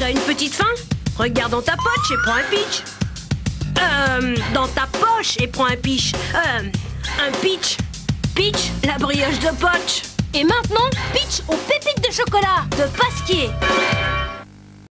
T'as une petite faim Regarde dans ta poche et prends un pitch. Euh, dans ta poche et prends un pitch. Euh, un pitch. Pitch, la brioche de poche. Et maintenant, pitch aux pépites de chocolat De pasquier.